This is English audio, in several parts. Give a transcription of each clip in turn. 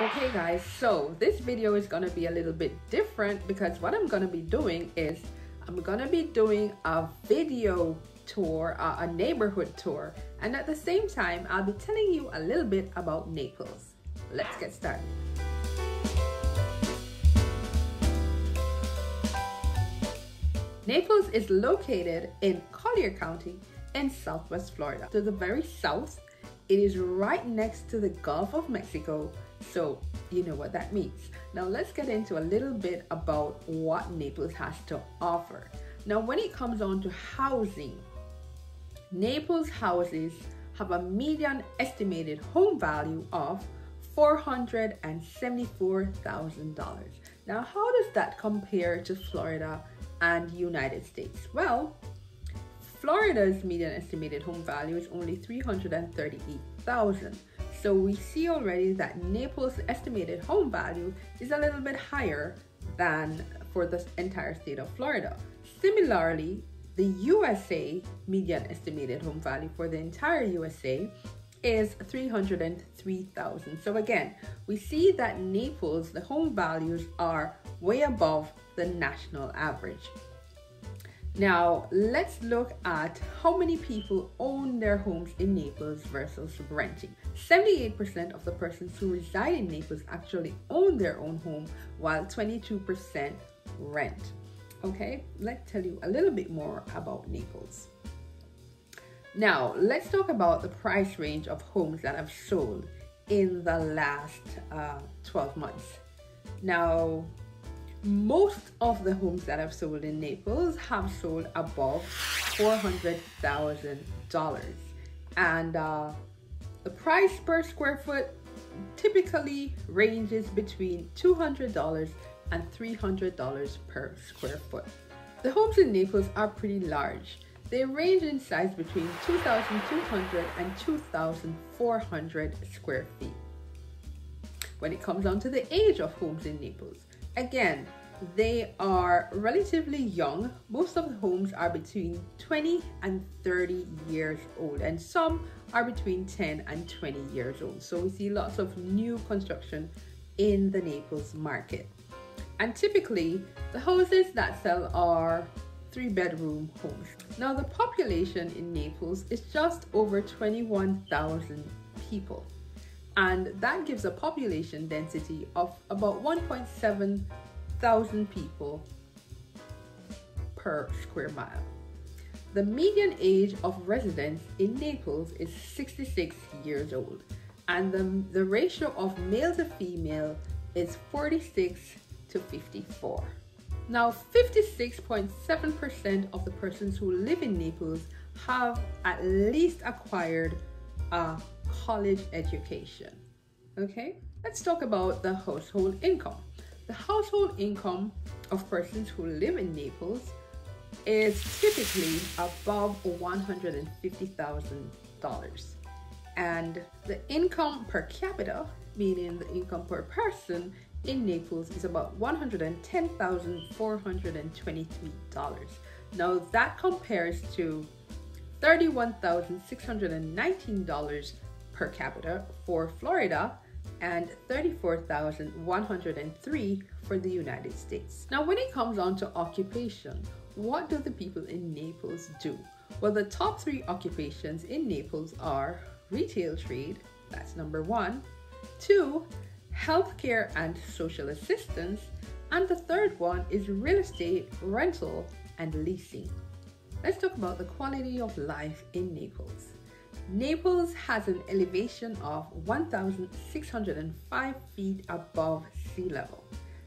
Okay guys, so this video is gonna be a little bit different because what I'm gonna be doing is I'm gonna be doing a video tour, uh, a neighborhood tour, and at the same time, I'll be telling you a little bit about Naples. Let's get started. Naples is located in Collier County in southwest Florida. To the very south, it is right next to the Gulf of Mexico so you know what that means. Now let's get into a little bit about what Naples has to offer. Now when it comes on to housing, Naples houses have a median estimated home value of $474,000. Now how does that compare to Florida and United States? Well, Florida's median estimated home value is only 338,000 so we see already that Naples' estimated home value is a little bit higher than for the entire state of Florida. Similarly, the USA median estimated home value for the entire USA is 303,000. So again, we see that Naples, the home values are way above the national average. Now, let's look at how many people own their homes in Naples versus renting. 78% of the persons who reside in Naples actually own their own home, while 22% rent. Okay, let's tell you a little bit more about Naples. Now, let's talk about the price range of homes that have sold in the last uh, 12 months. Now, most of the homes that I've sold in Naples have sold above $400,000. And uh, the price per square foot typically ranges between $200 and $300 per square foot. The homes in Naples are pretty large. They range in size between 2,200 and 2,400 square feet. When it comes down to the age of homes in Naples, Again, they are relatively young. Most of the homes are between 20 and 30 years old, and some are between 10 and 20 years old. So we see lots of new construction in the Naples market. And typically, the houses that sell are three bedroom homes. Now, the population in Naples is just over 21,000 people and that gives a population density of about 1.7 thousand people per square mile. The median age of residents in Naples is 66 years old, and the, the ratio of male to female is 46 to 54. Now, 56.7% of the persons who live in Naples have at least acquired a college education. Okay, let's talk about the household income. The household income of persons who live in Naples is typically above $150,000. And the income per capita, meaning the income per person in Naples, is about $110,423. Now that compares to $31,619 per capita for Florida and 34,103 for the United States. Now, when it comes on to occupation, what do the people in Naples do? Well, the top three occupations in Naples are retail trade, that's number one, two, healthcare and social assistance, and the third one is real estate, rental, and leasing. Let's talk about the quality of life in Naples. Naples has an elevation of 1,605 feet above sea level.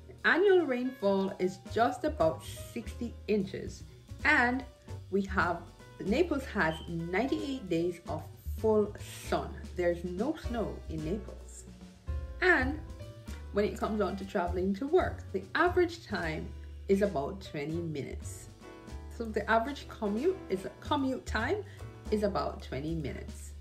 The annual rainfall is just about 60 inches, and we have Naples has 98 days of full sun. There's no snow in Naples. And when it comes on to traveling to work, the average time is about 20 minutes. So the average commute is a commute time is about 20 minutes.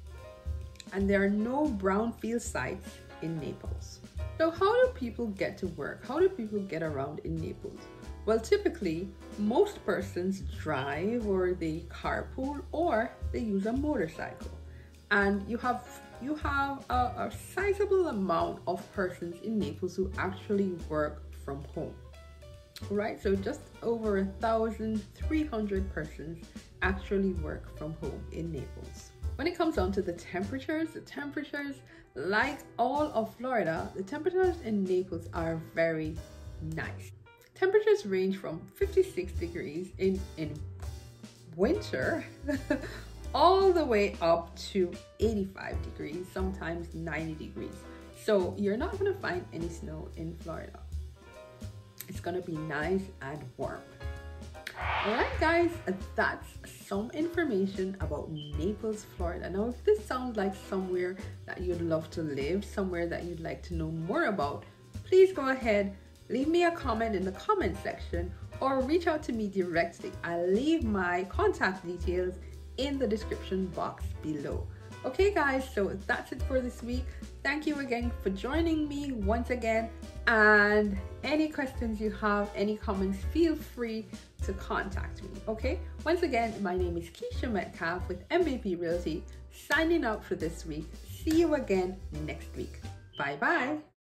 And there are no brownfield sites in Naples. So how do people get to work? How do people get around in Naples? Well, typically, most persons drive or they carpool or they use a motorcycle. And you have you have a, a sizable amount of persons in Naples who actually work from home. Right, so just over a thousand three hundred persons actually work from home in Naples. When it comes down to the temperatures, the temperatures, like all of Florida, the temperatures in Naples are very nice. Temperatures range from 56 degrees in, in winter all the way up to 85 degrees, sometimes 90 degrees. So you're not gonna find any snow in Florida. It's gonna be nice and warm. Alright guys, uh, that's some information about Naples, Florida. Now if this sounds like somewhere that you'd love to live, somewhere that you'd like to know more about, please go ahead, leave me a comment in the comment section or reach out to me directly. I'll leave my contact details in the description box below. Okay, guys, so that's it for this week. Thank you again for joining me once again. And any questions you have, any comments, feel free to contact me. Okay, once again, my name is Keesha Metcalfe with MVP Realty, signing out for this week. See you again next week. Bye bye.